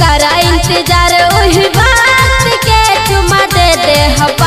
करा इंतज़ार ओही बात के तुम दे दे हवा।